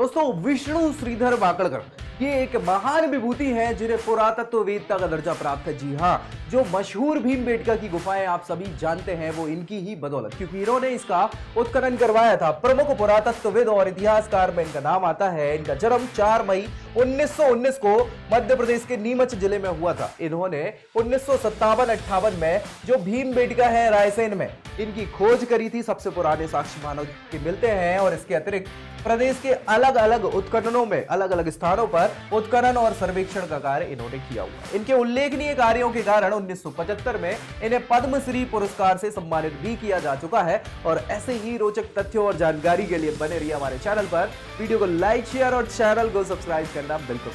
दोस्तों, विष्णु श्रीधर वाकड़कर, ये एक महान विभूति है जिन्हें पुरातत्ववेदता का दर्जा प्राप्त है। जी हाँ जो मशहूर भीम बेटका की गुफाएँ आप सभी जानते हैं, वो इनकी ही बदौलत, क्योंकि इन्होंने इसका उत्खनन करवाया था। प्रमुख पुरातत्वविद और इतिहासकार में इनका नाम आता है, इनका जन्म 4 मई 1919 को मध्य प्रदेश के नीमच ज़िले में हुआ था। इन्होंने उन्नीस सौ में जो भीम है, रायसेन में इनकी खोज करी थी सबसे पुराने साक्ष्य मानव के मिलते हैं और इसके अतिरिक्त प्रदेश के अलग अलग उत्खननों में अलग अलग स्थानों पर उत्खनन और सर्वेक्षण का कार्य इन्होंने किया हुआ इनके उल्लेखनीय कार्यों के कारण 1975 में इन्हें पद्मश्री पुरस्कार से सम्मानित भी किया जा चुका है और ऐसे ही रोचक तथ्यों और जानकारी के लिए बने रहिए हमारे चैनल पर। वीडियो को लाइक, शेयर और चैनल को सब्सक्राइब करना बिल्कुल